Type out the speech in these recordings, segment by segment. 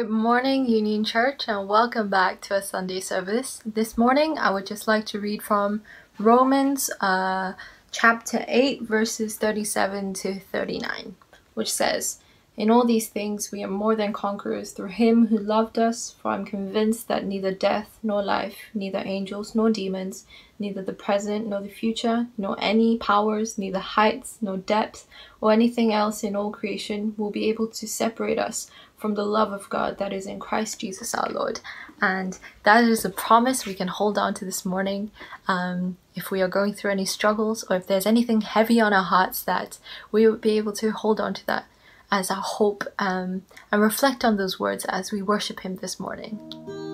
Good morning, Union Church, and welcome back to a Sunday service. This morning, I would just like to read from Romans uh, chapter 8, verses 37 to 39, which says, In all these things we are more than conquerors through him who loved us, for I'm convinced that neither death nor life, neither angels nor demons, neither the present nor the future, nor any powers, neither heights nor depths, or anything else in all creation will be able to separate us from the love of God that is in Christ Jesus our Lord. And that is a promise we can hold on to this morning. Um, if we are going through any struggles or if there's anything heavy on our hearts, that we will be able to hold on to that as our hope um, and reflect on those words as we worship Him this morning.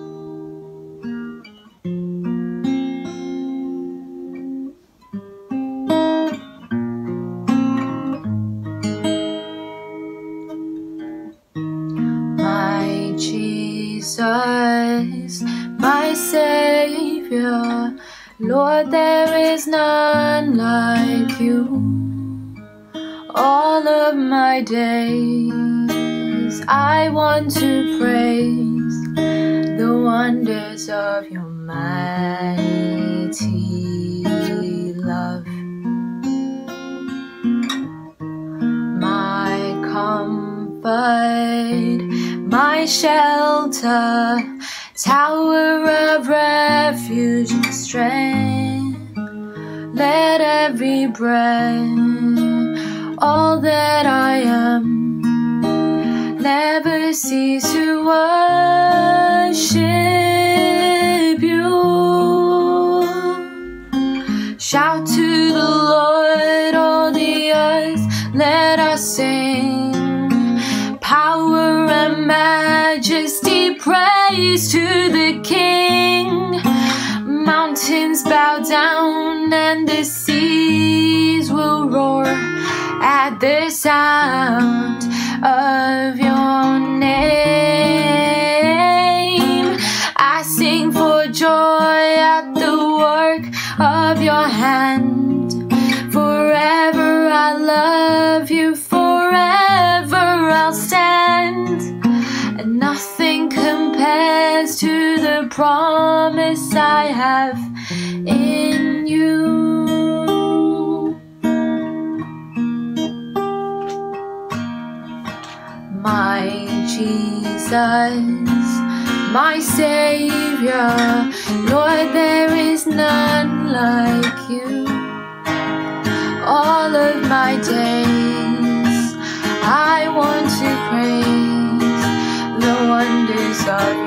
Lord, there is none like you. All of my days, I want to praise the wonders of your mighty love. My comfort my shelter, tower of refuge strength. Let every breath, all that I am, never cease to worship you. Shout to the Lord, all the earth, let us sing power and majesty, praise to the King. Mountains bow down and the seas will roar at the sound of your name. I sing for joy at the work of your hand. Forever I love you, forever I'll stand. And nothing compares to the promise I have in you. My Jesus, my Savior, Lord, there is none like you. All of my days, I want to praise the wonders of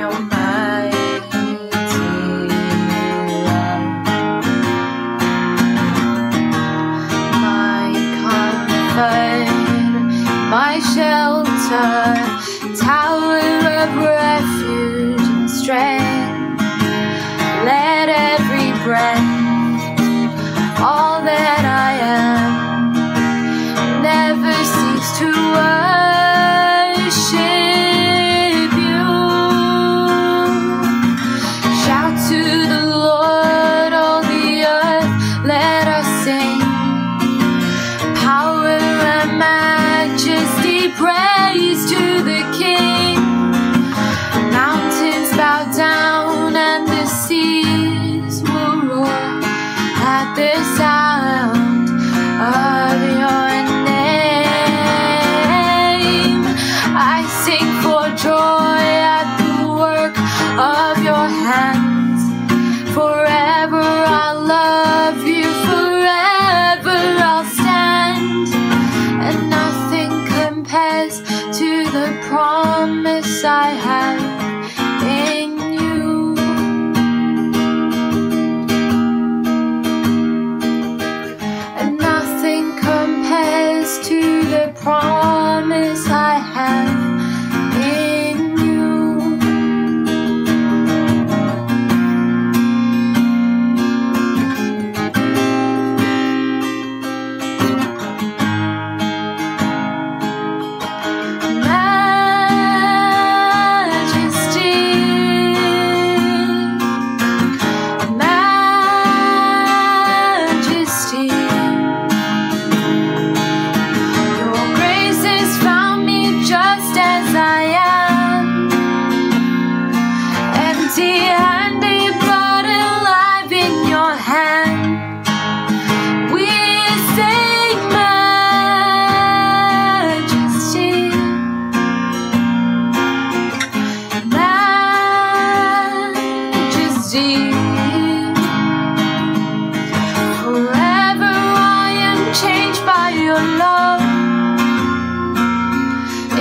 changed by your love.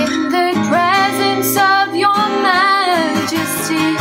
In the presence of your majesty.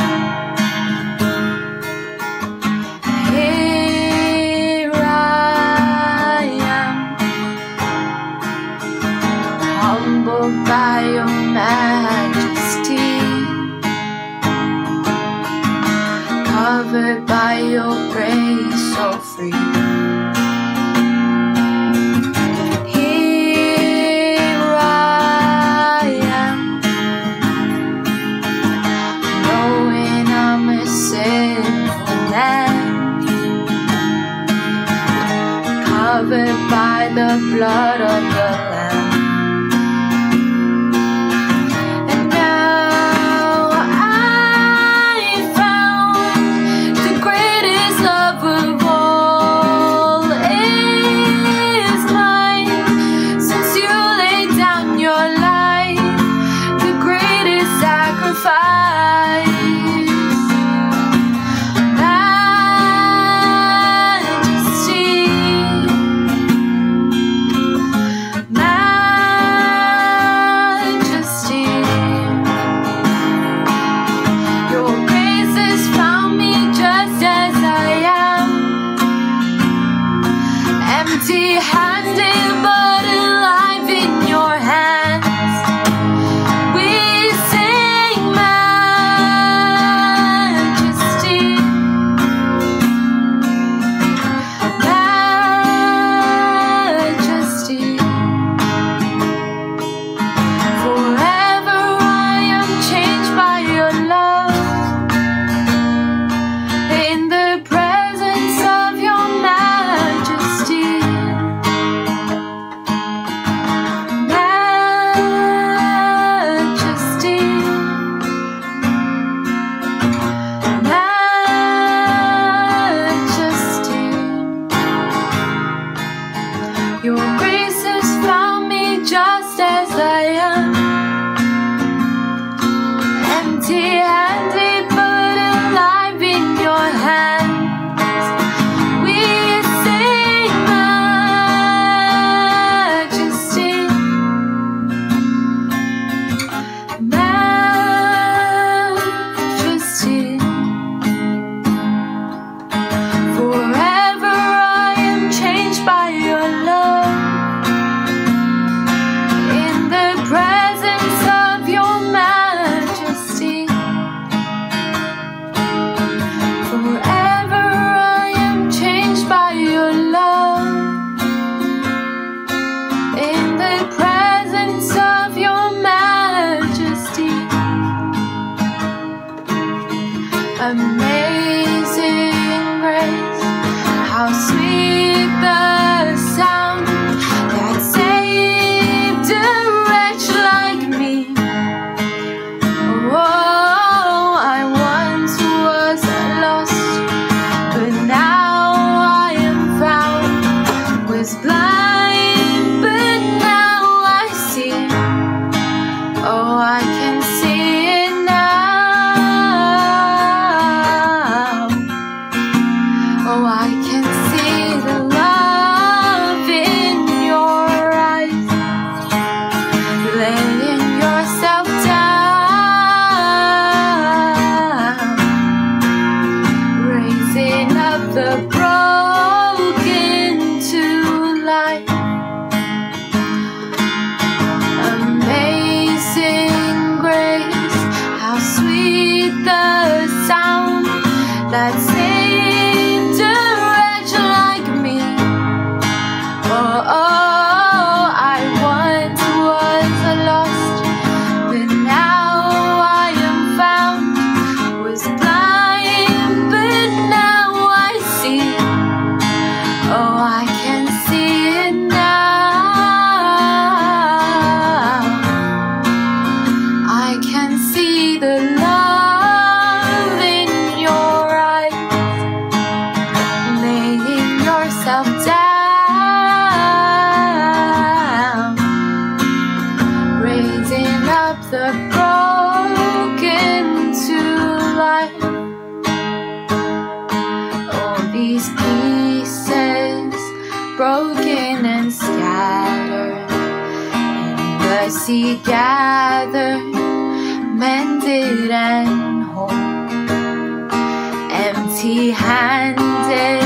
Empty handed,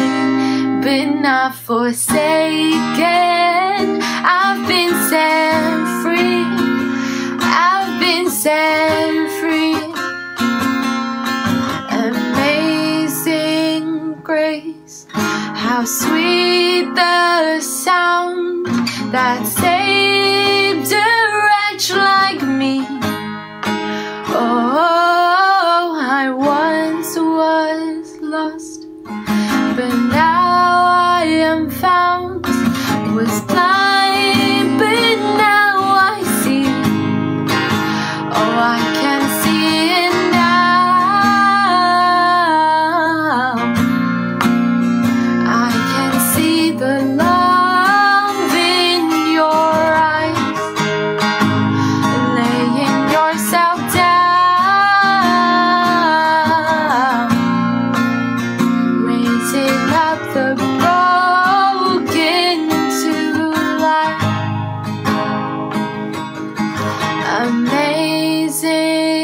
but not forsaken. I've been set free. I've been set free. Amazing grace, how sweet the sound that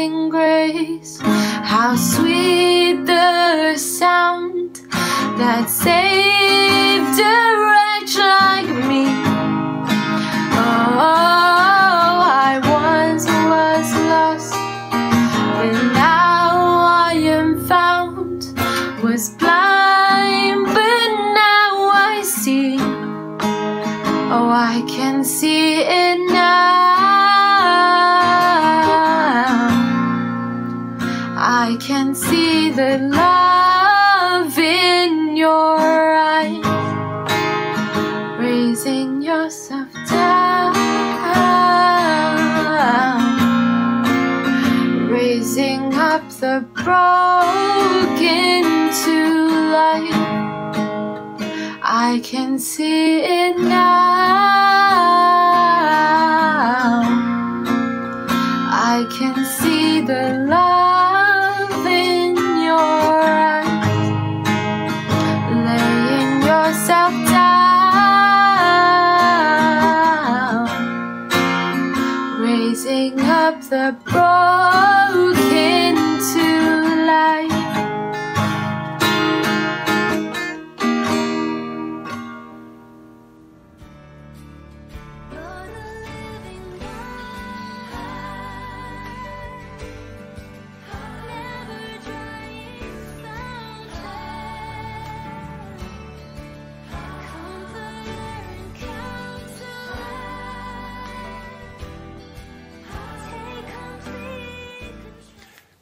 Grace, how sweet the sound that saved can see it now.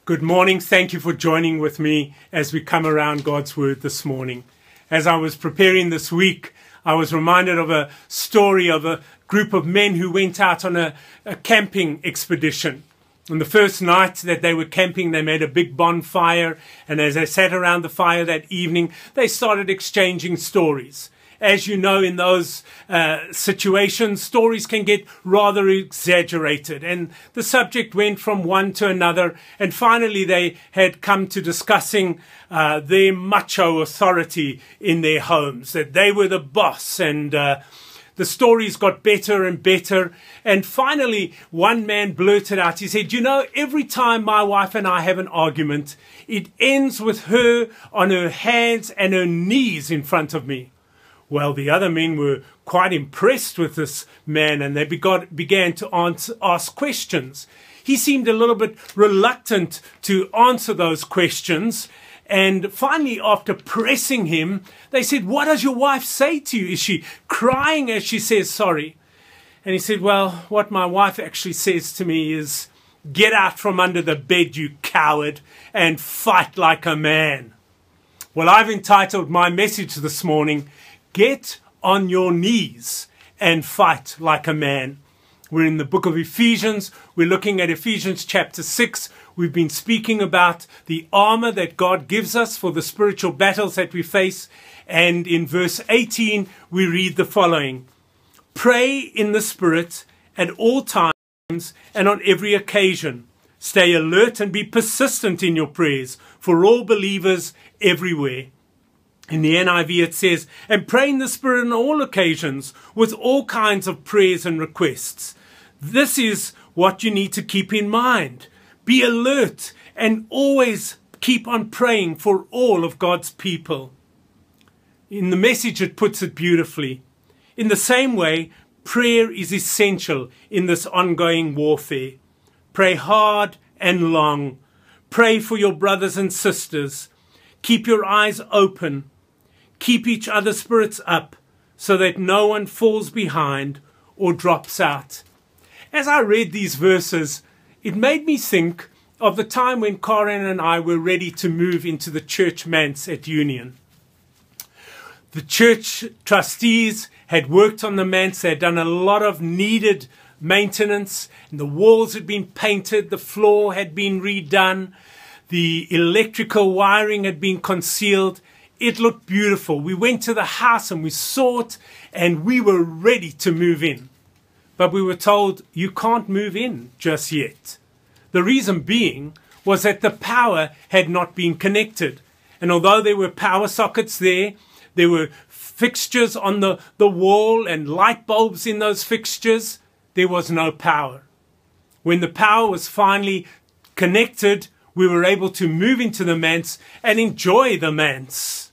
Good morning. Thank you for joining with me as we come around God's Word this morning. As I was preparing this week, I was reminded of a story of a group of men who went out on a, a camping expedition. On the first night that they were camping, they made a big bonfire. And as they sat around the fire that evening, they started exchanging stories. As you know, in those uh, situations, stories can get rather exaggerated. And the subject went from one to another. And finally, they had come to discussing uh, their macho authority in their homes, that they were the boss. And uh, the stories got better and better. And finally, one man blurted out, he said, You know, every time my wife and I have an argument, it ends with her on her hands and her knees in front of me. Well, the other men were quite impressed with this man and they begot, began to answer, ask questions. He seemed a little bit reluctant to answer those questions. And finally, after pressing him, they said, What does your wife say to you? Is she crying as she says sorry? And he said, Well, what my wife actually says to me is, Get out from under the bed, you coward, and fight like a man. Well, I've entitled my message this morning, Get on Your Knees and Fight Like a Man. We're in the book of Ephesians. We're looking at Ephesians chapter 6. We've been speaking about the armor that God gives us for the spiritual battles that we face. And in verse 18, we read the following Pray in the Spirit at all times and on every occasion. Stay alert and be persistent in your prayers for all believers everywhere. In the NIV it says, and pray in the Spirit on all occasions with all kinds of prayers and requests. This is what you need to keep in mind. Be alert and always keep on praying for all of God's people. In the message, it puts it beautifully. In the same way, prayer is essential in this ongoing warfare. Pray hard and long. Pray for your brothers and sisters. Keep your eyes open. Keep each other's spirits up so that no one falls behind or drops out. As I read these verses, it made me think of the time when Karen and I were ready to move into the church manse at Union. The church trustees had worked on the manse, they had done a lot of needed maintenance, and the walls had been painted, the floor had been redone, the electrical wiring had been concealed. It looked beautiful. We went to the house and we saw it, and we were ready to move in. But we were told, you can't move in just yet. The reason being was that the power had not been connected. And although there were power sockets there, there were fixtures on the, the wall and light bulbs in those fixtures, there was no power. When the power was finally connected, we were able to move into the manse and enjoy the manse.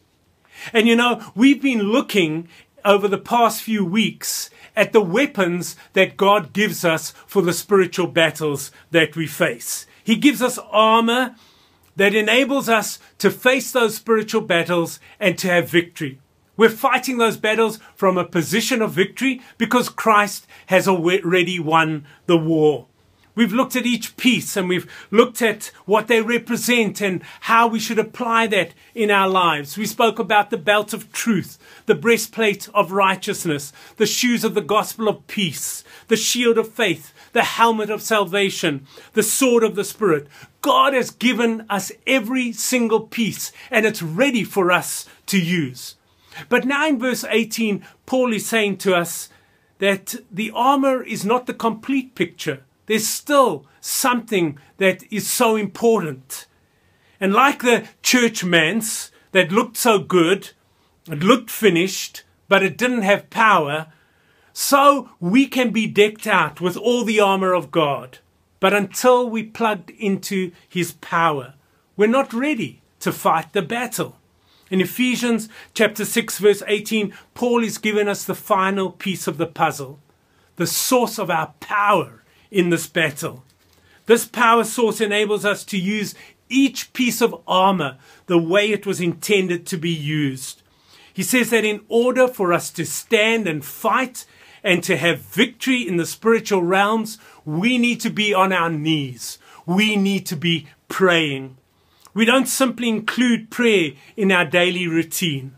And you know, we've been looking over the past few weeks at the weapons that God gives us for the spiritual battles that we face. He gives us armor that enables us to face those spiritual battles and to have victory. We're fighting those battles from a position of victory because Christ has already won the war. We've looked at each piece and we've looked at what they represent and how we should apply that in our lives. We spoke about the belt of truth, the breastplate of righteousness, the shoes of the gospel of peace, the shield of faith, the helmet of salvation, the sword of the Spirit. God has given us every single piece and it's ready for us to use. But now in verse 18, Paul is saying to us that the armor is not the complete picture. There's still something that is so important. And like the church manse that looked so good, it looked finished, but it didn't have power, so we can be decked out with all the armor of God. But until we plugged into his power, we're not ready to fight the battle. In Ephesians chapter 6 verse 18, Paul is giving us the final piece of the puzzle, the source of our power in this battle. This power source enables us to use each piece of armor the way it was intended to be used. He says that in order for us to stand and fight and to have victory in the spiritual realms, we need to be on our knees. We need to be praying. We don't simply include prayer in our daily routine.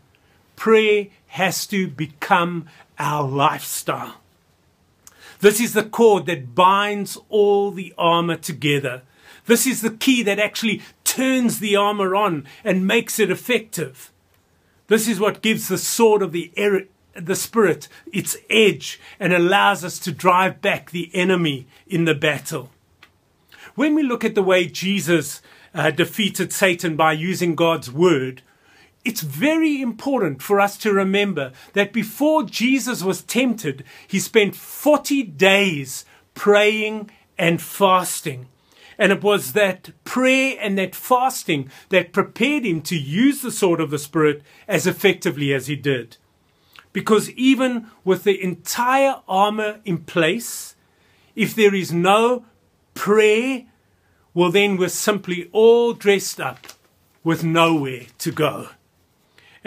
Prayer has to become our lifestyle. This is the cord that binds all the armor together. This is the key that actually turns the armor on and makes it effective. This is what gives the sword of the, er- the Spirit its edge and allows us to drive back the enemy in the battle. When we look at the way Jesus uh, defeated Satan by using God's word, it's very important for us to remember that before Jesus was tempted, he spent 40 days praying and fasting. And it was that prayer and that fasting that prepared him to use the sword of the Spirit as effectively as he did. Because even with the entire armor in place, if there is no prayer, well, then we're simply all dressed up with nowhere to go.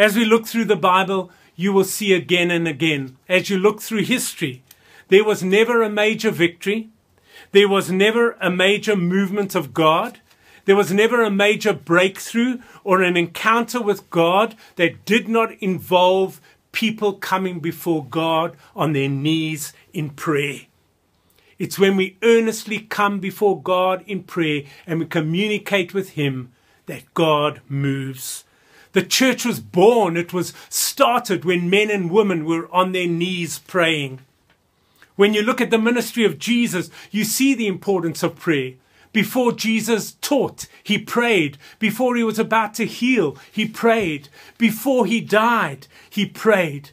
As we look through the Bible, you will see again and again, as you look through history, there was never a major victory. There was never a major movement of God. There was never a major breakthrough or an encounter with God that did not involve people coming before God on their knees in prayer. It's when we earnestly come before God in prayer and we communicate with Him that God moves. The church was born, it was started when men and women were on their knees praying. When you look at the ministry of Jesus, you see the importance of prayer. Before Jesus taught, he prayed. Before he was about to heal, he prayed. Before he died, he prayed.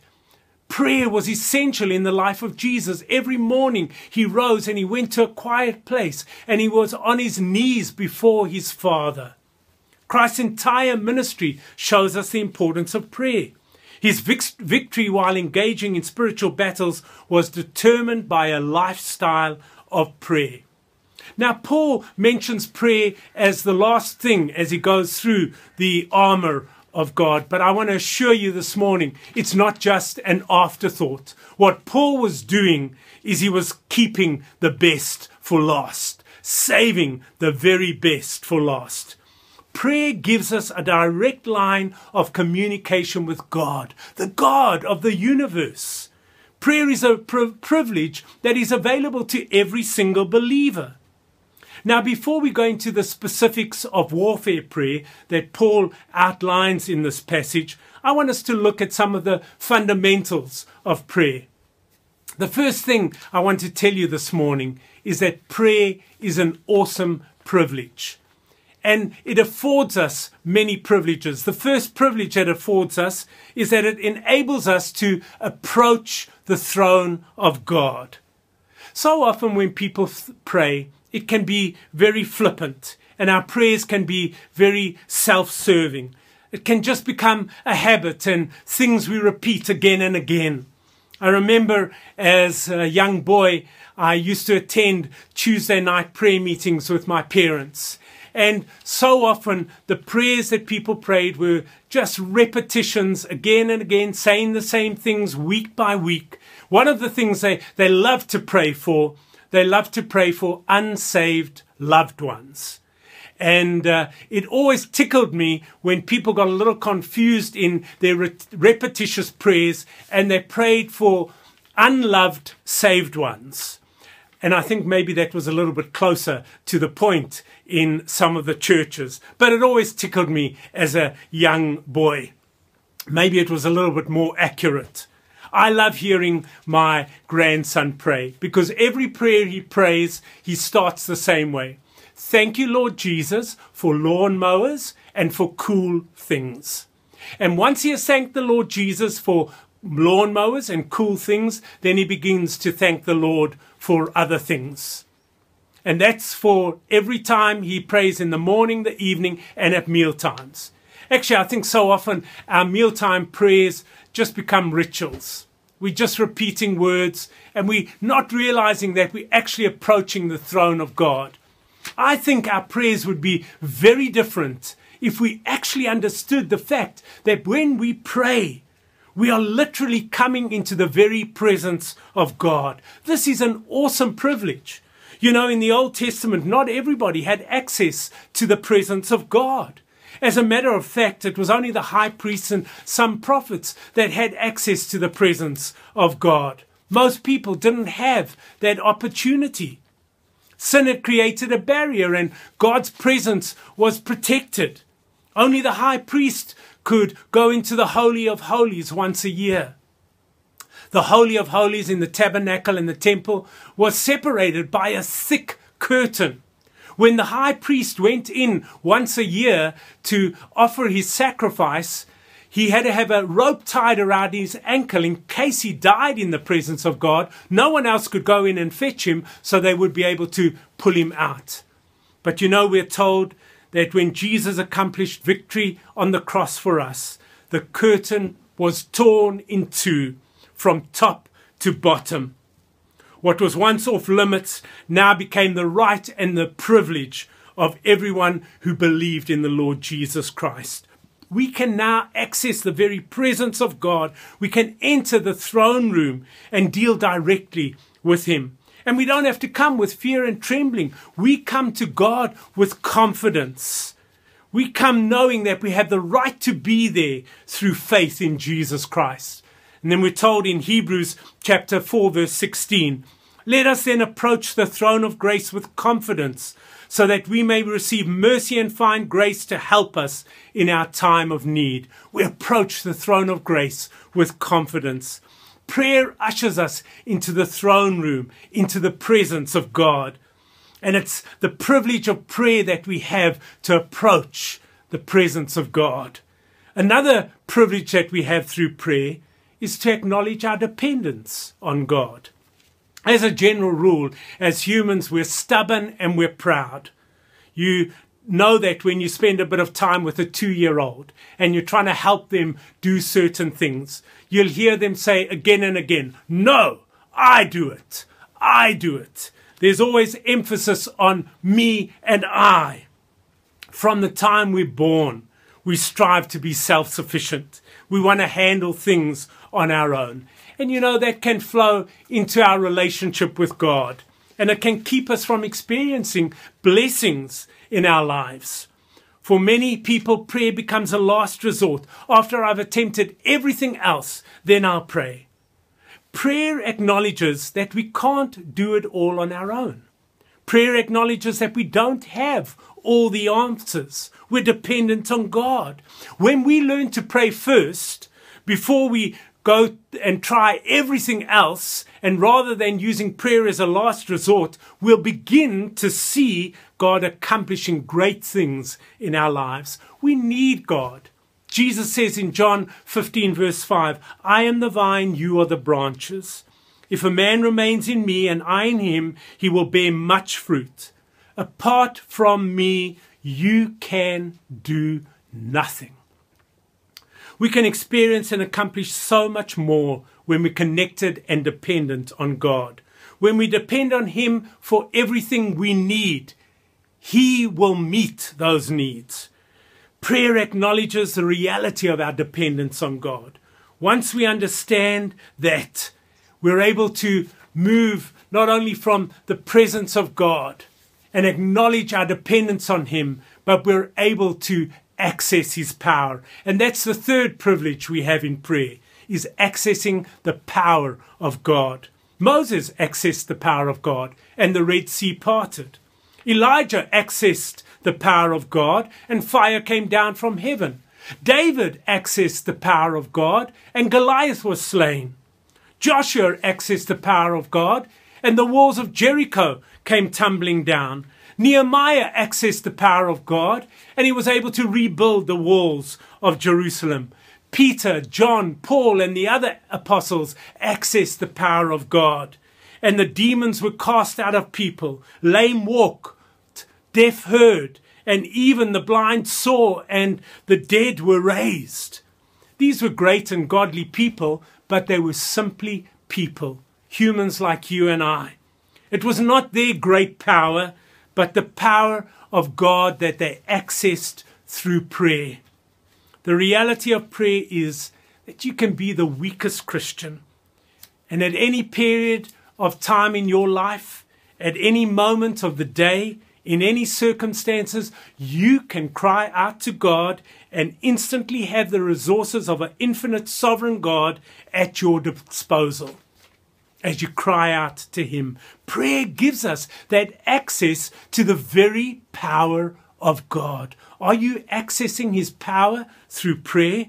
Prayer was essential in the life of Jesus. Every morning he rose and he went to a quiet place and he was on his knees before his Father. Christ's entire ministry shows us the importance of prayer. His victory while engaging in spiritual battles was determined by a lifestyle of prayer. Now, Paul mentions prayer as the last thing as he goes through the armor of God. But I want to assure you this morning, it's not just an afterthought. What Paul was doing is he was keeping the best for last, saving the very best for last. Prayer gives us a direct line of communication with God, the God of the universe. Prayer is a pri- privilege that is available to every single believer. Now, before we go into the specifics of warfare prayer that Paul outlines in this passage, I want us to look at some of the fundamentals of prayer. The first thing I want to tell you this morning is that prayer is an awesome privilege. And it affords us many privileges. The first privilege it affords us is that it enables us to approach the throne of God. So often when people pray, it can be very flippant and our prayers can be very self-serving. It can just become a habit and things we repeat again and again. I remember as a young boy, I used to attend Tuesday night prayer meetings with my parents. And so often the prayers that people prayed were just repetitions again and again, saying the same things week by week. One of the things they, they love to pray for, they love to pray for unsaved loved ones. And uh, it always tickled me when people got a little confused in their re- repetitious prayers and they prayed for unloved saved ones. And I think maybe that was a little bit closer to the point in some of the churches. But it always tickled me as a young boy. Maybe it was a little bit more accurate. I love hearing my grandson pray because every prayer he prays, he starts the same way. Thank you, Lord Jesus, for lawnmowers and for cool things. And once he has thanked the Lord Jesus for lawnmowers and cool things, then he begins to thank the Lord for other things. And that's for every time he prays in the morning, the evening, and at meal times. Actually, I think so often our mealtime prayers just become rituals. We're just repeating words and we're not realizing that we're actually approaching the throne of God. I think our prayers would be very different if we actually understood the fact that when we pray, we are literally coming into the very presence of God. This is an awesome privilege. You know, in the Old Testament, not everybody had access to the presence of God. As a matter of fact, it was only the high priests and some prophets that had access to the presence of God. Most people didn't have that opportunity. Sin had created a barrier and God's presence was protected. Only the high priest could go into the Holy of Holies once a year. The Holy of Holies in the tabernacle and the temple was separated by a thick curtain. When the high priest went in once a year to offer his sacrifice, he had to have a rope tied around his ankle in case he died in the presence of God. No one else could go in and fetch him, so they would be able to pull him out. But you know, we're told that when Jesus accomplished victory on the cross for us, the curtain was torn in two from top to bottom. What was once off limits now became the right and the privilege of everyone who believed in the Lord Jesus Christ. We can now access the very presence of God. We can enter the throne room and deal directly with Him. And we don't have to come with fear and trembling. We come to God with confidence. We come knowing that we have the right to be there through faith in Jesus Christ. And then we're told in Hebrews chapter 4, verse 16 Let us then approach the throne of grace with confidence, so that we may receive mercy and find grace to help us in our time of need. We approach the throne of grace with confidence. Prayer ushers us into the throne room, into the presence of God. And it's the privilege of prayer that we have to approach the presence of God. Another privilege that we have through prayer is to acknowledge our dependence on God. As a general rule, as humans, we're stubborn and we're proud. You know that when you spend a bit of time with a two year old and you're trying to help them do certain things, you'll hear them say again and again, No, I do it. I do it. There's always emphasis on me and I. From the time we're born, we strive to be self sufficient. We want to handle things on our own. And you know, that can flow into our relationship with God. And it can keep us from experiencing blessings in our lives. For many people, prayer becomes a last resort. After I've attempted everything else, then I'll pray. Prayer acknowledges that we can't do it all on our own. Prayer acknowledges that we don't have all the answers. We're dependent on God. When we learn to pray first, before we go and try everything else, and rather than using prayer as a last resort, we'll begin to see God accomplishing great things in our lives. We need God. Jesus says in John 15, verse 5, I am the vine, you are the branches. If a man remains in me and I in him, he will bear much fruit. Apart from me, you can do nothing. We can experience and accomplish so much more when we're connected and dependent on God. When we depend on Him for everything we need, He will meet those needs. Prayer acknowledges the reality of our dependence on God. Once we understand that, we're able to move not only from the presence of God and acknowledge our dependence on Him, but we're able to access His power. And that's the third privilege we have in prayer, is accessing the power of God. Moses accessed the power of God and the Red Sea parted. Elijah accessed the power of God and fire came down from heaven. David accessed the power of God and Goliath was slain. Joshua accessed the power of God and the walls of Jericho came tumbling down. Nehemiah accessed the power of God and he was able to rebuild the walls of Jerusalem. Peter, John, Paul, and the other apostles accessed the power of God. And the demons were cast out of people. Lame walked, deaf heard, and even the blind saw, and the dead were raised. These were great and godly people, but they were simply people, humans like you and I. It was not their great power, but the power of God that they accessed through prayer. The reality of prayer is that you can be the weakest Christian. And at any period of time in your life, at any moment of the day, in any circumstances, you can cry out to God and instantly have the resources of an infinite sovereign God at your disposal as you cry out to Him. Prayer gives us that access to the very power of God. Are you accessing His power through prayer?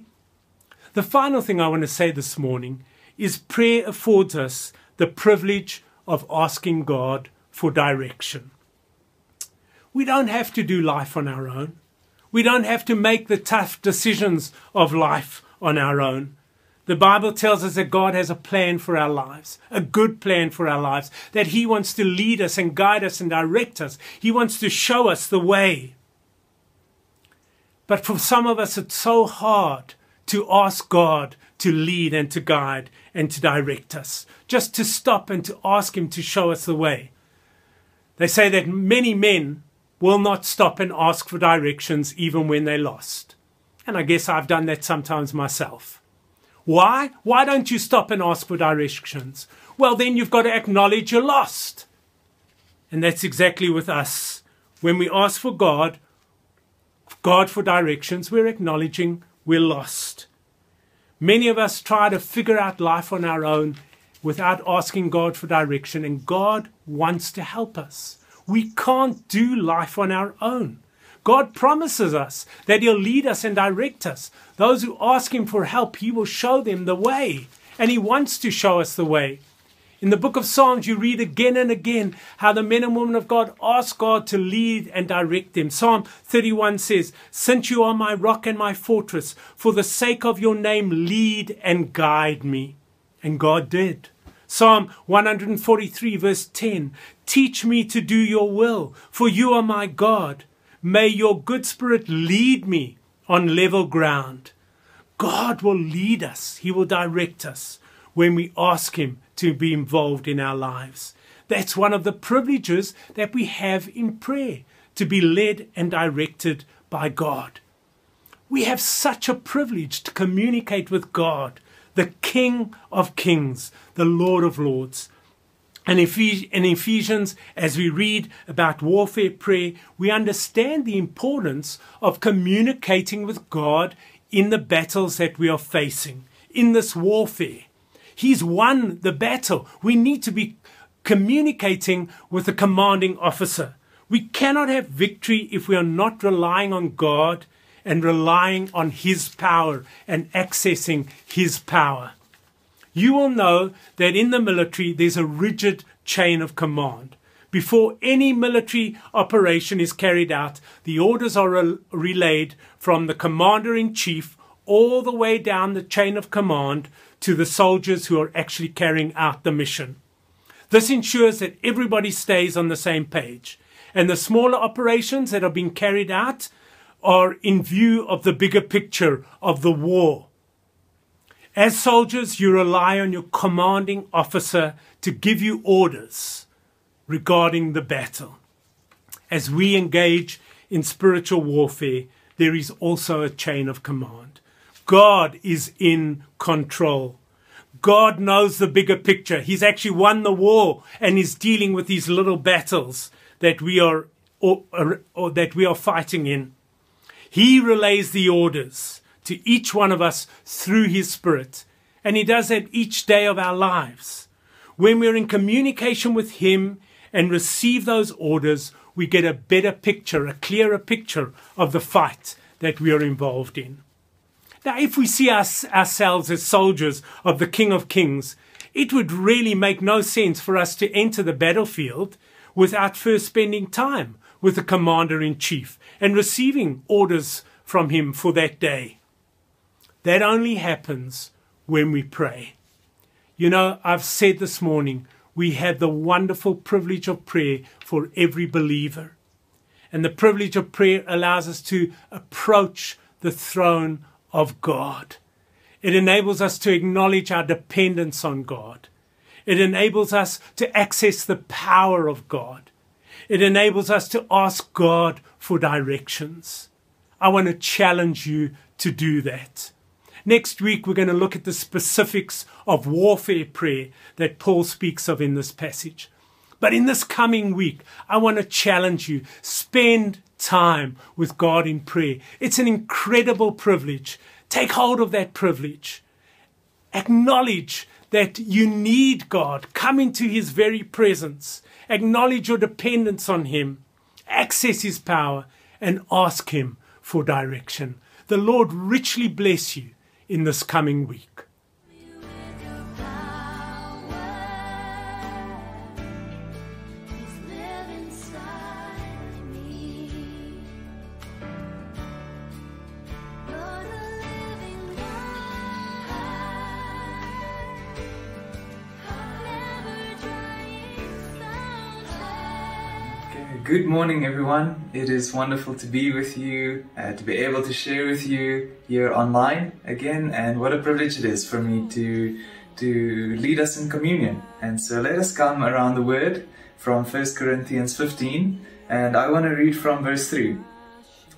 The final thing I want to say this morning is prayer affords us the privilege of asking God for direction. We don't have to do life on our own. We don't have to make the tough decisions of life on our own. The Bible tells us that God has a plan for our lives, a good plan for our lives, that He wants to lead us and guide us and direct us. He wants to show us the way. But for some of us, it's so hard to ask God to lead and to guide and to direct us, just to stop and to ask Him to show us the way. They say that many men will not stop and ask for directions even when they're lost. And I guess I've done that sometimes myself. Why? Why don't you stop and ask for directions? Well, then you've got to acknowledge you're lost. And that's exactly with us. When we ask for God, God for directions, we're acknowledging we're lost. Many of us try to figure out life on our own without asking God for direction, and God wants to help us. We can't do life on our own. God promises us that He'll lead us and direct us. Those who ask Him for help, He will show them the way, and He wants to show us the way. In the book of Psalms, you read again and again how the men and women of God ask God to lead and direct them. Psalm 31 says, Since you are my rock and my fortress, for the sake of your name, lead and guide me. And God did. Psalm 143, verse 10 Teach me to do your will, for you are my God. May your good spirit lead me on level ground. God will lead us, He will direct us when we ask Him to be involved in our lives. That's one of the privileges that we have in prayer to be led and directed by God. We have such a privilege to communicate with God, the King of Kings, the Lord of Lords. And in Ephesians, as we read about warfare prayer, we understand the importance of communicating with God in the battles that we are facing, in this warfare. He's won the battle. We need to be communicating with the commanding officer. We cannot have victory if we are not relying on God and relying on His power and accessing His power. You will know that in the military there's a rigid chain of command. Before any military operation is carried out, the orders are re- relayed from the commander in chief all the way down the chain of command to the soldiers who are actually carrying out the mission. This ensures that everybody stays on the same page. And the smaller operations that are being carried out are in view of the bigger picture of the war. As soldiers, you rely on your commanding officer to give you orders regarding the battle. As we engage in spiritual warfare, there is also a chain of command. God is in control. God knows the bigger picture. He's actually won the war and is dealing with these little battles that we are or, or, or that we are fighting in. He relays the orders to each one of us through his spirit, and he does that each day of our lives. When we're in communication with him and receive those orders, we get a better picture, a clearer picture of the fight that we are involved in. Now, if we see us, ourselves as soldiers of the King of Kings, it would really make no sense for us to enter the battlefield without first spending time with the commander in chief and receiving orders from him for that day. That only happens when we pray. You know, I've said this morning, we have the wonderful privilege of prayer for every believer. And the privilege of prayer allows us to approach the throne of God. It enables us to acknowledge our dependence on God. It enables us to access the power of God. It enables us to ask God for directions. I want to challenge you to do that. Next week, we're going to look at the specifics of warfare prayer that Paul speaks of in this passage. But in this coming week, I want to challenge you spend time with God in prayer. It's an incredible privilege. Take hold of that privilege. Acknowledge that you need God. Come into His very presence. Acknowledge your dependence on Him. Access His power and ask Him for direction. The Lord richly bless you in this coming week. Good morning, everyone. It is wonderful to be with you, uh, to be able to share with you here online again, and what a privilege it is for me to to lead us in communion. And so let us come around the word from 1 Corinthians 15, and I want to read from verse 3.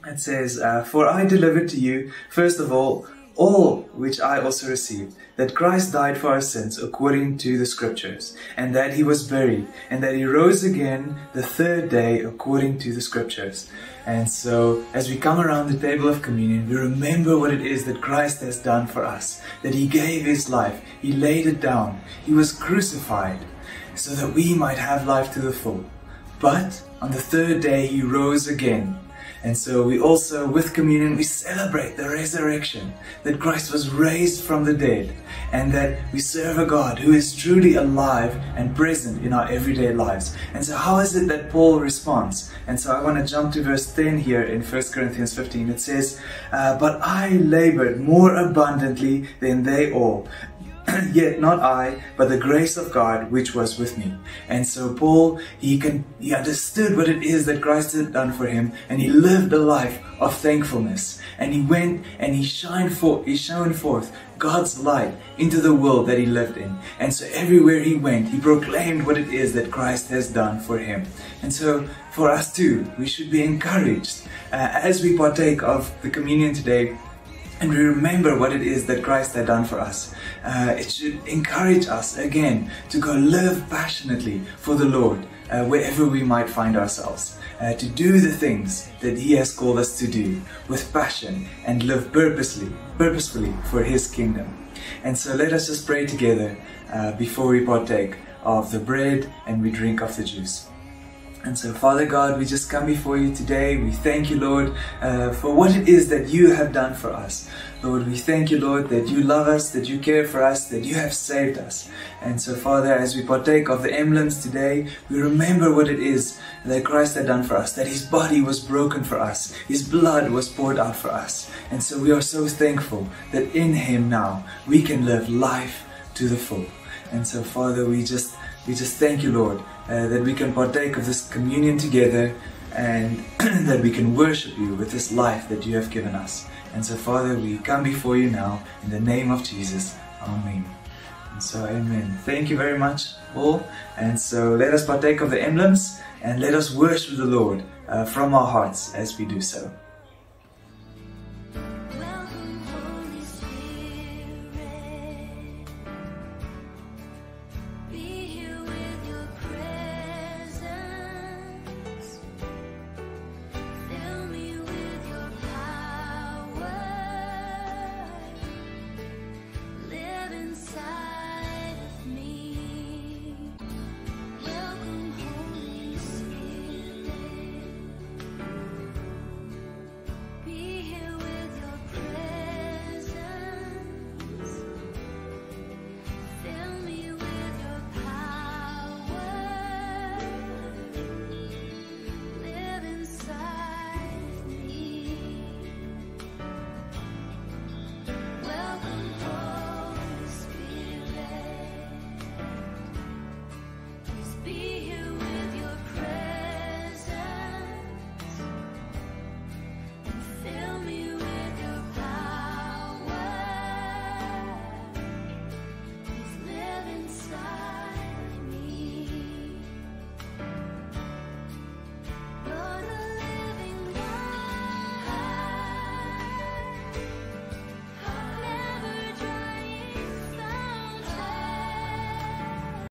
It says, uh, For I delivered to you, first of all, all which I also received, that Christ died for our sins according to the Scriptures, and that he was buried, and that he rose again the third day according to the Scriptures. And so, as we come around the table of communion, we remember what it is that Christ has done for us, that he gave his life, he laid it down, he was crucified, so that we might have life to the full. But on the third day he rose again. And so we also, with communion, we celebrate the resurrection, that Christ was raised from the dead, and that we serve a God who is truly alive and present in our everyday lives. And so how is it that Paul responds? And so I want to jump to verse 10 here in 1 Corinthians 15. It says, uh, But I labored more abundantly than they all. Yet not I, but the grace of God which was with me. And so Paul, he can he understood what it is that Christ had done for him, and he lived a life of thankfulness. And he went and he shined forth, he shone forth God's light into the world that he lived in. And so everywhere he went, he proclaimed what it is that Christ has done for him. And so for us too, we should be encouraged uh, as we partake of the communion today and we remember what it is that Christ had done for us. Uh, it should encourage us again to go live passionately for the Lord uh, wherever we might find ourselves. Uh, to do the things that He has called us to do with passion and live purposely, purposefully for His kingdom. And so let us just pray together uh, before we partake of the bread and we drink of the juice. And so, Father God, we just come before you today. We thank you, Lord, uh, for what it is that you have done for us. Lord, we thank you, Lord, that you love us, that you care for us, that you have saved us. And so, Father, as we partake of the emblems today, we remember what it is that Christ had done for us, that his body was broken for us, his blood was poured out for us. And so, we are so thankful that in him now we can live life to the full. And so, Father, we just we just thank you, Lord, uh, that we can partake of this communion together and that we can worship you with this life that you have given us. And so, Father, we come before you now in the name of Jesus. Amen. And so, amen. Thank you very much, all. And so, let us partake of the emblems and let us worship the Lord uh, from our hearts as we do so.